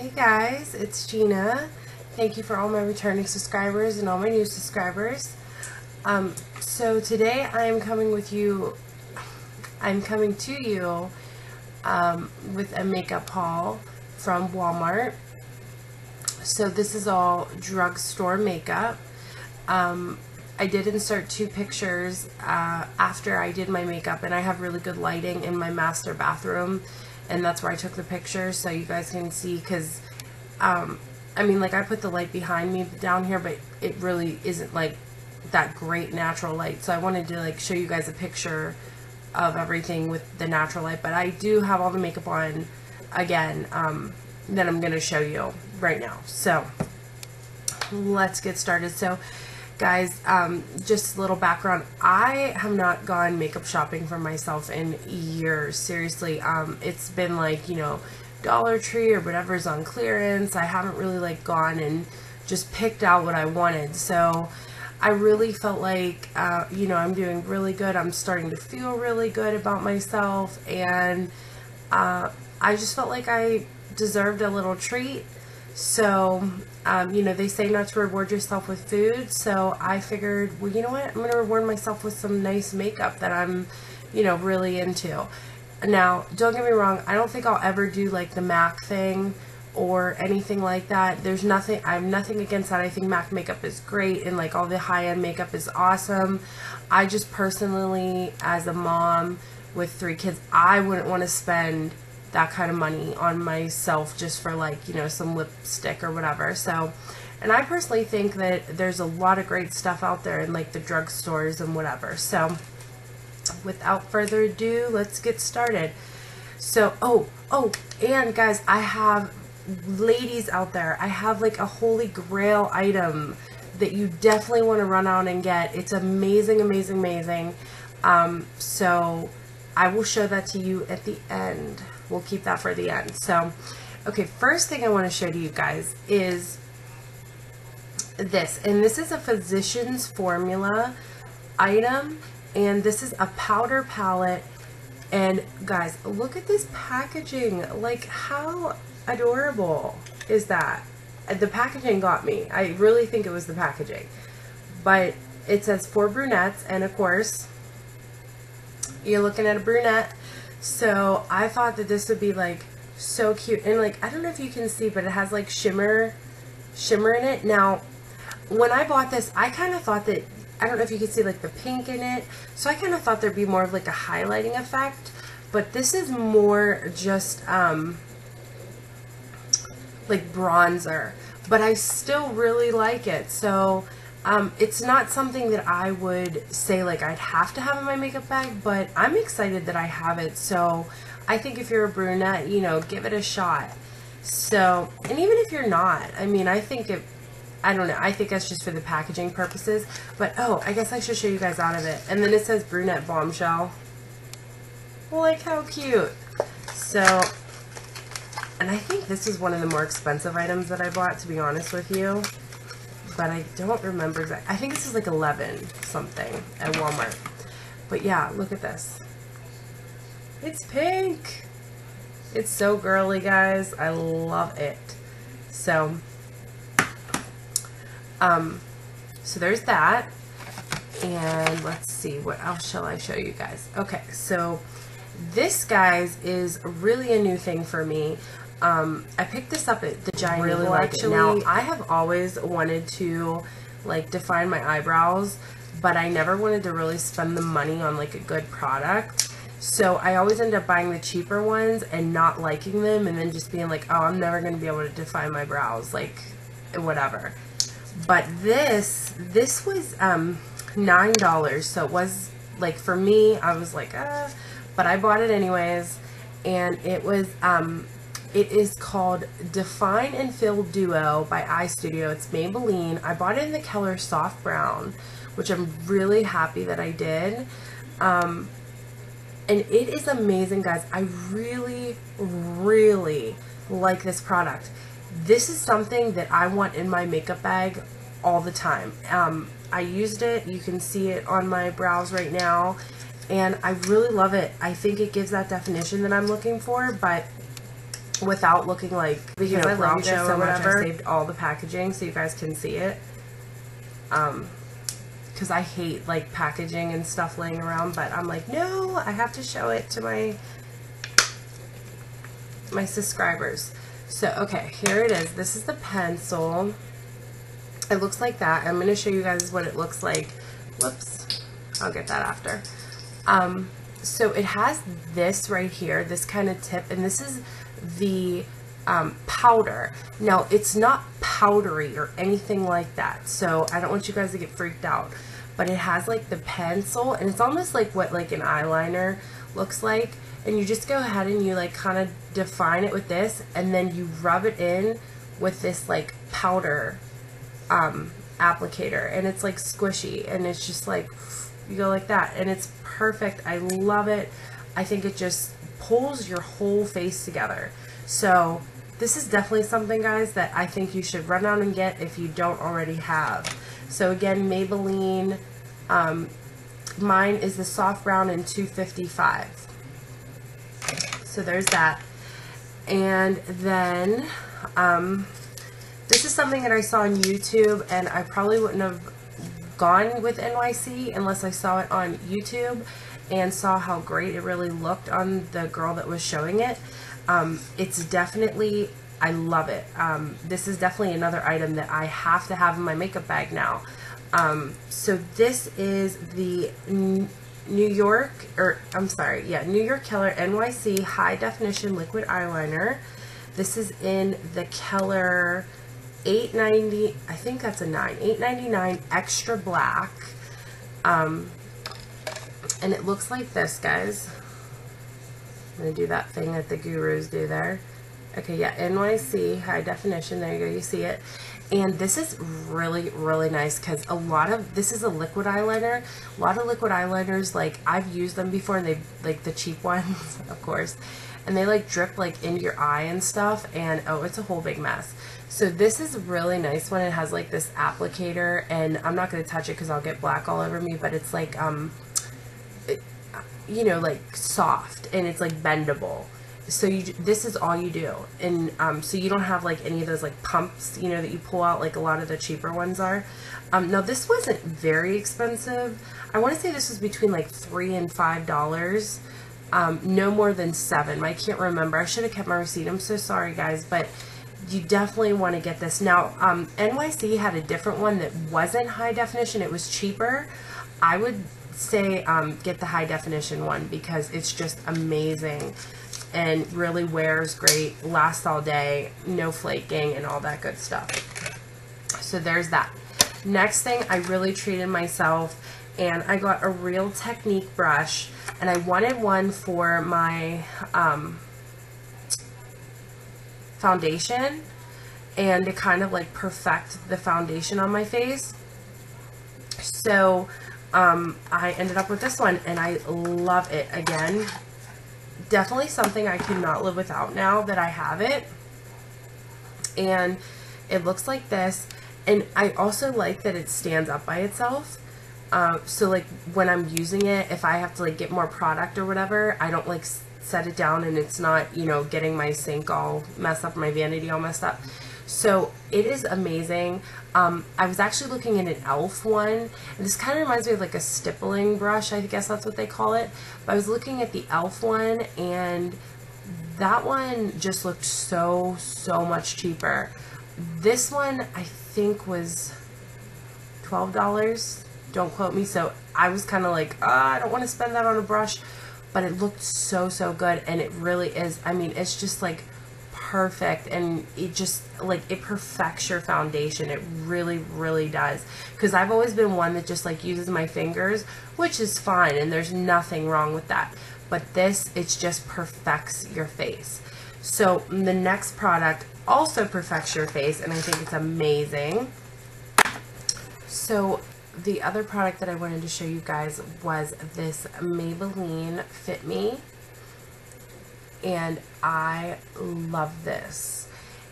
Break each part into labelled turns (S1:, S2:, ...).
S1: Hey guys, it's Gina. Thank you for all my returning subscribers and all my new subscribers. Um, so today I am coming with you, I'm coming to you um, with a makeup haul from Walmart. So this is all drugstore makeup. Um, I did insert two pictures uh, after I did my makeup and I have really good lighting in my master bathroom and that's where I took the picture so you guys can see because um, I mean like I put the light behind me down here but it really isn't like that great natural light so I wanted to like show you guys a picture of everything with the natural light but I do have all the makeup on again um, that I'm gonna show you right now so let's get started so guys um, just a little background. I have not gone makeup shopping for myself in years. Seriously um, it's been like you know dollar tree or whatever's on clearance. I haven't really like gone and just picked out what i wanted. So i really felt like uh, you know i'm doing really good. I'm starting to feel really good about myself. And uh, i just felt like i deserved a little treat so, um, you know, they say not to reward yourself with food. So I figured, well, you know what? I'm going to reward myself with some nice makeup that I'm, you know, really into. Now, don't get me wrong. I don't think I'll ever do like the MAC thing or anything like that. There's nothing, I have nothing against that. I think MAC makeup is great and like all the high-end makeup is awesome. I just personally, as a mom with three kids, I wouldn't want to spend that kind of money on myself just for like, you know, some lipstick or whatever. So, and I personally think that there's a lot of great stuff out there in like the drugstores and whatever. So, without further ado, let's get started. So, oh, oh, and guys, I have ladies out there. I have like a holy grail item that you definitely want to run out and get. It's amazing, amazing, amazing. Um, so I will show that to you at the end we'll keep that for the end. So, okay, first thing I want to show to you guys is this. And this is a Physicians Formula item. And this is a powder palette. And guys, look at this packaging. Like, how adorable is that? Uh, the packaging got me. I really think it was the packaging. But it says for brunettes. And of course, you're looking at a brunette so I thought that this would be like so cute. And like, I don't know if you can see, but it has like shimmer, shimmer in it. Now, when I bought this, I kind of thought that, I don't know if you can see like the pink in it. So I kind of thought there'd be more of like a highlighting effect. But this is more just um, like bronzer. But I still really like it. So um, it's not something that I would say like I'd have to have in my makeup bag, but I'm excited that I have it. So I think if you're a brunette, you know, give it a shot. So, and even if you're not, I mean, I think it, I don't know, I think that's just for the packaging purposes. But, oh, I guess I should show you guys out of it. And then it says brunette bombshell. Like, how cute. So, and I think this is one of the more expensive items that I bought, to be honest with you but I don't remember exactly. I think this is like 11 something at Walmart. But yeah, look at this. It's pink. It's so girly, guys. I love it. So, um, so there's that. And let's see, what else shall I show you guys? Okay, so this, guys, is really a new thing for me. Um, I picked this up at the Giant really Eagle, like actually. Now, I have always wanted to, like, define my eyebrows, but I never wanted to really spend the money on, like, a good product. So I always end up buying the cheaper ones and not liking them and then just being like, oh, I'm never going to be able to define my brows, like, whatever. But this, this was um, $9, so it was, like, for me, I was like, uh, but I bought it anyways, and it was um, it is called Define and Fill Duo by Eye Studio. It's Maybelline. I bought it in the color Soft Brown, which I'm really happy that I did. Um, and it is amazing, guys. I really, really like this product. This is something that I want in my makeup bag all the time. Um, I used it. You can see it on my brows right now. And I really love it. I think it gives that definition that I'm looking for, but without looking like
S2: Because
S1: you know,
S2: I love you so much, I saved
S1: all the packaging so you guys can see it. Um, because I hate like packaging and stuff laying around, but I'm like, no, I have to show it to my my subscribers. So okay, here it is. This is the pencil. It looks like that. I'm gonna show you guys what it looks like. Whoops, I'll get that after. Um, so it has this right here, this kind of tip, and this is the um, powder. Now, it's not powdery or anything like that, so I don't want you guys to get freaked out. But it has like the pencil, and it's almost like what like an eyeliner looks like. And you just go ahead and you like kind of define it with this, and then you rub it in with this like powder um, applicator, and it's like squishy, and it's just like you go like that, and it's perfect. I love it. I think it just pulls your whole face together. So this is definitely something, guys, that I think you should run out and get if you don't already have. So again, Maybelline. Um, mine is the soft brown in 255. So there's that. And then um, this is something that I saw on YouTube, and I probably wouldn't have gone with NYC unless I saw it on YouTube and saw how great it really looked on the girl that was showing it. Um, it's definitely, I love it. Um, this is definitely another item that I have to have in my makeup bag now. Um, so this is the New York, or I'm sorry, yeah, New York Color NYC High Definition Liquid Eyeliner. This is in the Keller 890 I think that's a 9 899 extra black um, and it looks like this guys. I'm gonna do that thing that the gurus do there. Okay yeah NYC high definition there you go you see it. And this is really really nice because a lot of this is a liquid eyeliner. A lot of liquid eyeliners like I've used them before and they like the cheap ones of course. And they like drip like into your eye and stuff and oh it's a whole big mess. So this is really nice when it has like this applicator and I'm not going to touch it because I'll get black all over me but it's like um you know like soft and it's like bendable. So you this is all you do. And um, so you don't have like any of those like pumps you know that you pull out like a lot of the cheaper ones are. Um, now this wasn't very expensive. I want to say this was between like three and five dollars. Um, no more than seven. I can't remember. I should have kept my receipt. I'm so sorry guys but you definitely want to get this. Now um, NYC had a different one that wasn't high definition. It was cheaper. I would say um, get the high definition one because it's just amazing and really wears great, lasts all day, no flaking, and all that good stuff. So there's that. Next thing, I really treated myself, and I got a Real Technique brush, and I wanted one for my um, foundation, and to kind of like perfect the foundation on my face. So um, I ended up with this one, and I love it. Again, definitely something I cannot live without now that I have it. And it looks like this. And I also like that it stands up by itself. Um, so like when I'm using it, if I have to like get more product or whatever, I don't like set it down and it's not, you know, getting my sink all messed up, my vanity all messed up. So it is amazing. Um, I was actually looking at an e.l.f. one, and this kind of reminds me of like a stippling brush, I guess that's what they call it. But I was looking at the e.l.f. one, and that one just looked so, so much cheaper. This one, I think, was $12. Don't quote me. So I was kind of like, oh, I don't want to spend that on a brush. But it looked so, so good, and it really is. I mean, it's just like perfect and it just like it perfects your foundation. It really really does. Because I've always been one that just like uses my fingers which is fine and there's nothing wrong with that. But this it just perfects your face. So the next product also perfects your face and I think it's amazing. So the other product that I wanted to show you guys was this Maybelline Fit Me and I love this.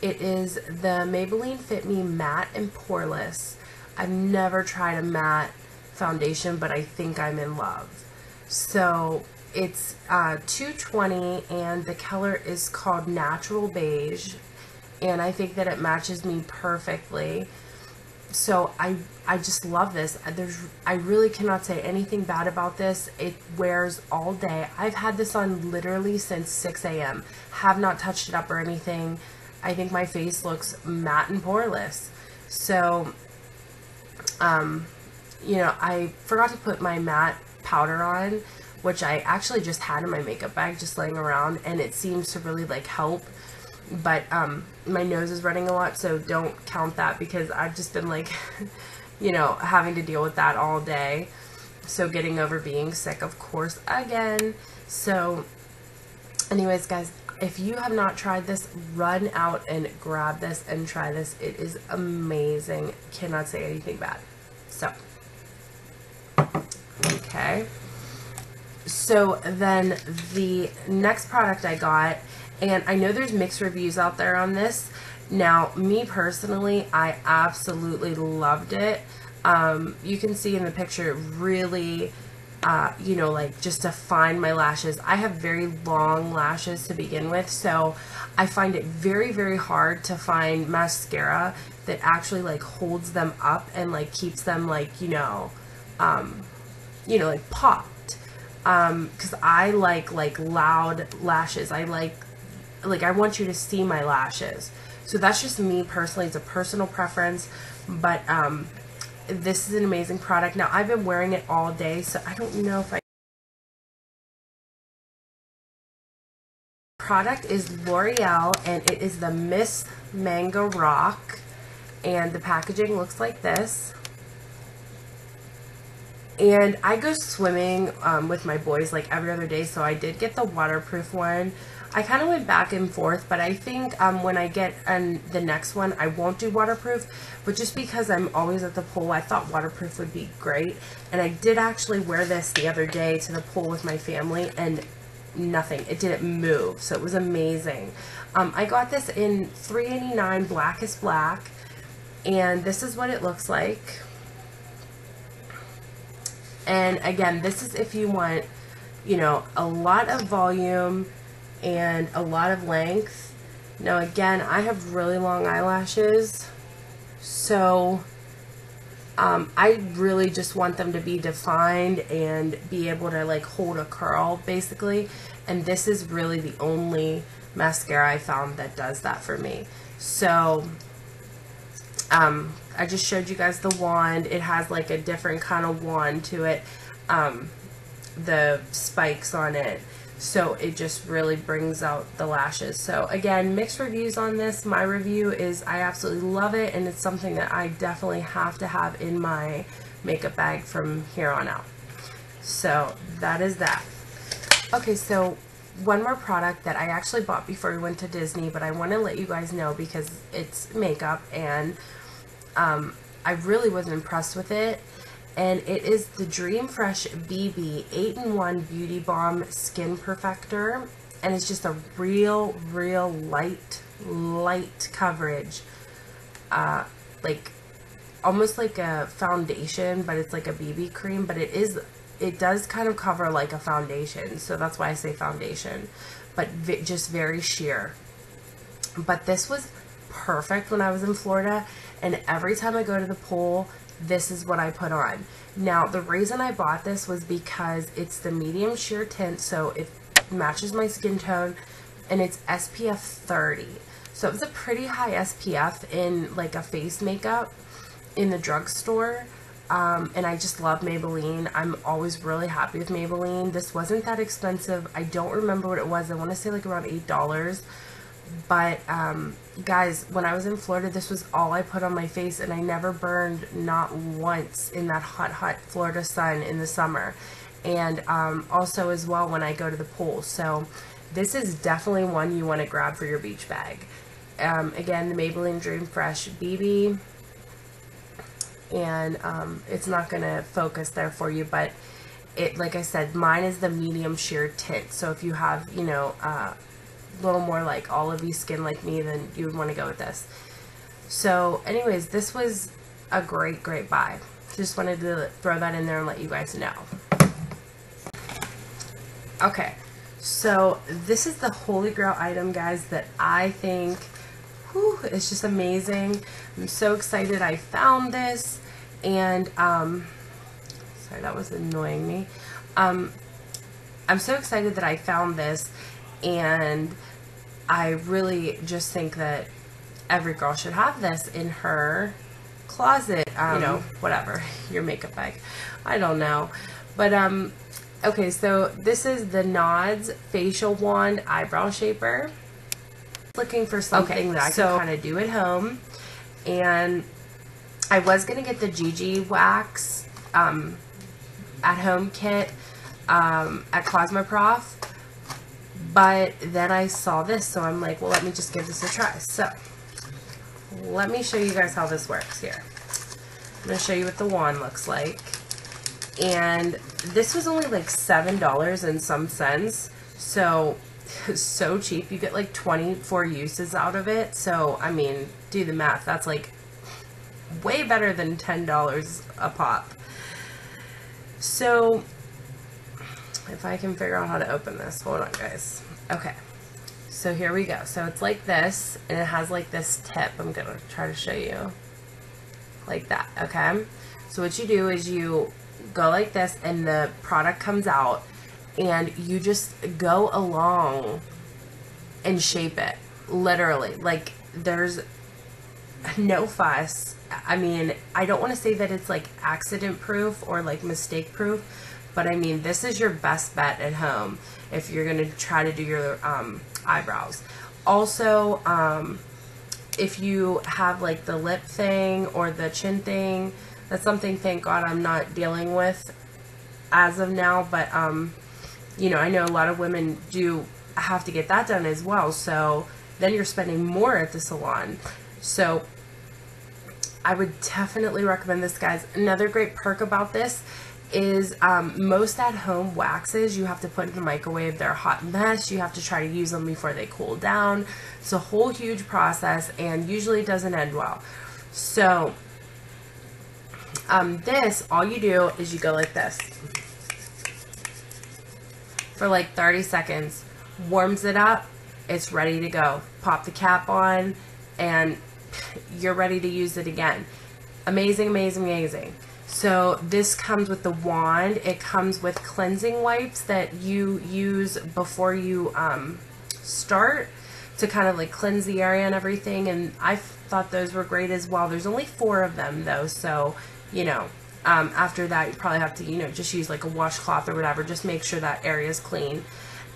S1: It is the Maybelline Fit Me Matte and Poreless. I've never tried a matte foundation, but I think I'm in love. So it's uh, 220 and the color is called Natural Beige. And I think that it matches me perfectly. So I I just love this. There's I really cannot say anything bad about this. It wears all day. I've had this on literally since 6 a.m. Have not touched it up or anything. I think my face looks matte and poreless. So, um, you know, I forgot to put my matte powder on, which I actually just had in my makeup bag just laying around, and it seems to really like help. But um, my nose is running a lot, so don't count that because I've just been like, you know, having to deal with that all day. So getting over being sick, of course, again. So, anyways, guys, if you have not tried this, run out and grab this and try this. It is amazing. Cannot say anything bad. So, okay. So then the next product I got, and I know there's mixed reviews out there on this. Now, me personally, I absolutely loved it. Um, you can see in the picture, really uh, you know, like just to find my lashes. I have very long lashes to begin with, so I find it very, very hard to find mascara that actually like holds them up and like keeps them like, you know, um, you know, like popped. Um, cause I like like loud lashes. I like, like I want you to see my lashes. So that's just me personally. It's a personal preference, but, um, this is an amazing product. Now, I've been wearing it all day, so I don't know if I... Product is L'Oreal, and it is the Miss Manga Rock, and the packaging looks like this. And I go swimming um, with my boys like every other day, so I did get the waterproof one. I kind of went back and forth, but I think um, when I get the next one, I won't do waterproof. But just because I'm always at the pool, I thought waterproof would be great. And I did actually wear this the other day to the pool with my family, and nothing. It didn't move, so it was amazing. Um, I got this in 389 black is Black, and this is what it looks like. And again, this is if you want, you know, a lot of volume, and a lot of length. Now again, I have really long eyelashes, so um, I really just want them to be defined and be able to like hold a curl basically. And this is really the only mascara I found that does that for me. So um, I just showed you guys the wand. It has like a different kind of wand to it. Um, the spikes on it so it just really brings out the lashes. So again, mixed reviews on this. My review is I absolutely love it and it's something that I definitely have to have in my makeup bag from here on out. So that is that. Okay, so one more product that I actually bought before we went to Disney, but I want to let you guys know because it's makeup and um, I really was impressed with it. And it is the Dream Fresh BB 8-in-1 Beauty Balm Skin Perfector. And it's just a real real light light coverage. Uh, like almost like a foundation but it's like a BB cream. But it is it does kind of cover like a foundation. So that's why I say foundation. But just very sheer. But this was perfect when I was in Florida and every time I go to the pool this is what I put on. Now, the reason I bought this was because it's the medium sheer tint, so it matches my skin tone, and it's SPF 30. So it was a pretty high SPF in like a face makeup in the drugstore. Um, and I just love Maybelline. I'm always really happy with Maybelline. This wasn't that expensive. I don't remember what it was. I want to say like around $8. But um, guys, when I was in Florida, this was all I put on my face, and I never burned not once in that hot, hot Florida sun in the summer. And um, also as well when I go to the pool. So this is definitely one you want to grab for your beach bag. Um, again, the Maybelline Dream Fresh BB. And um, it's not going to focus there for you, but it, like I said, mine is the medium sheer tint. So if you have, you know, uh, little more like olivey skin like me, then you would want to go with this. So anyways, this was a great, great buy. Just wanted to throw that in there and let you guys know. Okay, so this is the holy grail item, guys, that I think whew, is just amazing. I'm so excited I found this, and um, sorry, that was annoying me. Um, I'm so excited that I found this, and I really just think that every girl should have this in her closet, um, you know, whatever, your makeup bag. I don't know. But, um, okay, so this is the Nods Facial Wand Eyebrow Shaper. Looking for something okay, that I so, can kind of do at home. And I was going to get the Gigi Wax um, at home kit um, at Cosmoprof. But then I saw this, so I'm like, well, let me just give this a try. So, let me show you guys how this works here. I'm going to show you what the wand looks like. And this was only like $7 and some cents. So, so cheap. You get like 24 uses out of it. So, I mean, do the math. That's like way better than $10 a pop. So, if I can figure out how to open this. Hold on, guys. Okay. So here we go. So it's like this, and it has like this tip. I'm going to try to show you. Like that, okay? So what you do is you go like this, and the product comes out, and you just go along and shape it. Literally. Like, there's no fuss. I mean, I don't want to say that it's like accident proof or like mistake proof, but I mean, this is your best bet at home if you're going to try to do your um, eyebrows. Also, um, if you have like the lip thing or the chin thing, that's something, thank God, I'm not dealing with as of now. But, um, you know, I know a lot of women do have to get that done as well. So then you're spending more at the salon. So I would definitely recommend this, guys. Another great perk about this is um, most at-home waxes you have to put in the microwave. They're a hot mess. You have to try to use them before they cool down. It's a whole huge process and usually doesn't end well. So um, this, all you do is you go like this for like 30 seconds. Warms it up. It's ready to go. Pop the cap on and you're ready to use it again. Amazing, amazing, amazing. So this comes with the wand. It comes with cleansing wipes that you use before you um, start to kind of like cleanse the area and everything. And I thought those were great as well. There's only four of them though. So, you know, um, after that you probably have to, you know, just use like a washcloth or whatever. Just make sure that area is clean.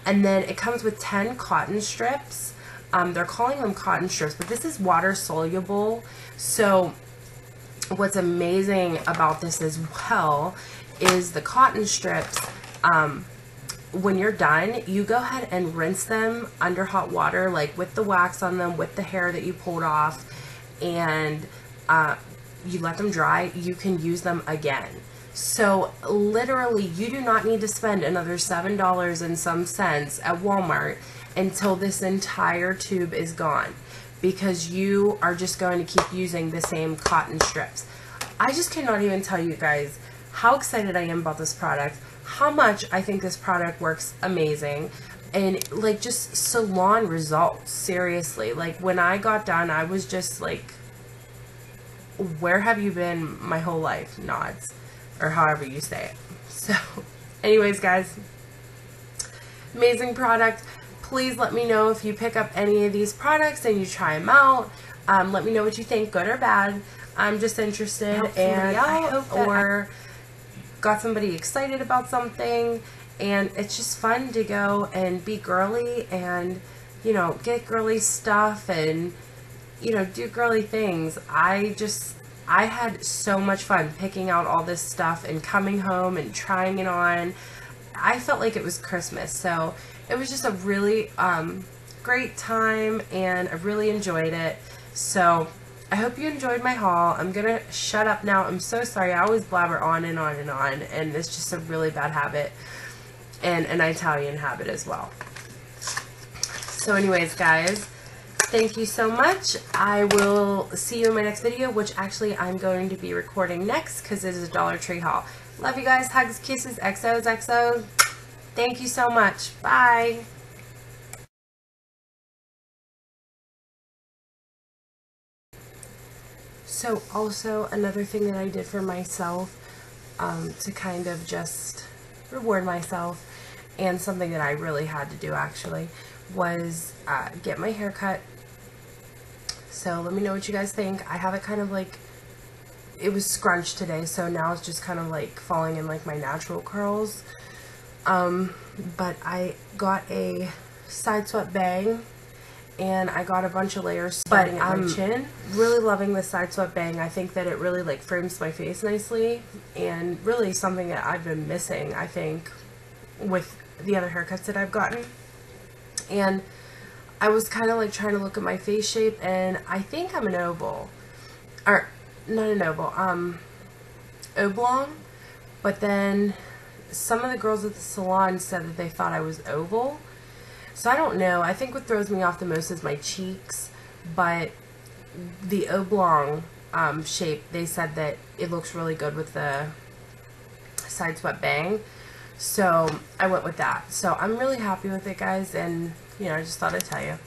S1: And then it comes with 10 cotton strips. Um, they're calling them cotton strips, but this is water soluble. So what's amazing about this as well is the cotton strips um, when you're done you go ahead and rinse them under hot water like with the wax on them with the hair that you pulled off and uh, you let them dry you can use them again. So literally you do not need to spend another seven dollars and some cents at Walmart until this entire tube is gone because you are just going to keep using the same cotton strips. I just cannot even tell you guys how excited I am about this product, how much I think this product works amazing, and like just salon results, seriously. Like when I got done, I was just like, where have you been my whole life? Nods, or however you say it. So, anyways, guys, amazing product please let me know if you pick up any of these products and you try them out. Um, let me know what you think, good or bad. I'm just interested and I hope or I got somebody excited about something and it's just fun to go and be girly and you know get girly stuff and you know do girly things. I just I had so much fun picking out all this stuff and coming home and trying it on. I felt like it was Christmas. So it was just a really um, great time and I really enjoyed it. So I hope you enjoyed my haul. I'm going to shut up now. I'm so sorry. I always blabber on and on and on and it's just a really bad habit and an Italian habit as well. So anyways, guys, thank you so much. I will see you in my next video, which actually I'm going to be recording next because it is a Dollar Tree haul. Love you guys. Hugs, kisses, XOs, XO. Thank you so much. Bye. So also another thing that I did for myself um, to kind of just reward myself and something that I really had to do actually was uh, get my hair cut. So let me know what you guys think. I have it kind of like, it was scrunched today so now it's just kind of like falling in like my natural curls. Um, but I got a side swept bang and I got a bunch of layers starting at my chin. Really loving the side swept bang. I think that it really like frames my face nicely and really something that I've been missing, I think, with the other haircuts that I've gotten. And I was kind of like trying to look at my face shape and I think I'm an oval. Or, not a oval, um, oblong. But then some of the girls at the salon said that they thought I was oval. So I don't know. I think what throws me off the most is my cheeks, but the oblong um, shape, they said that it looks really good with the side swept bang. So I went with that. So I'm really happy with it, guys, and, you know, I just thought I'd tell you.